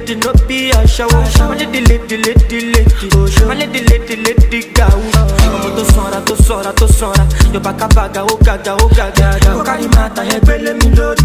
Lady no be wọ́n lé di lady lady lady, wọ́n lé di lady lady gawu. Ọmọ tó sanra tó sanra tó sanra, yọba kábàgà ó gàgà ó gàgà. Kó kárí máa tàn yẹn gbélé mi lórí.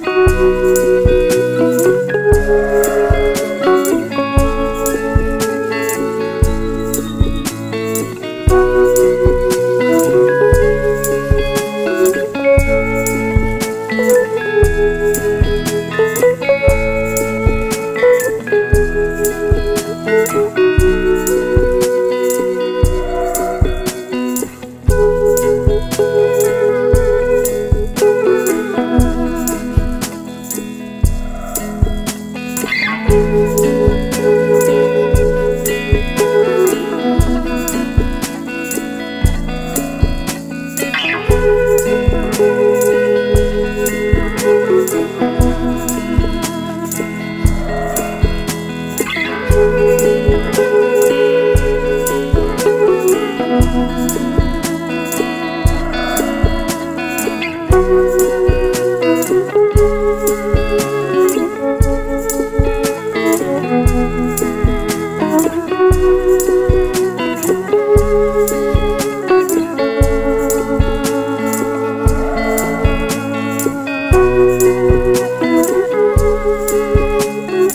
down.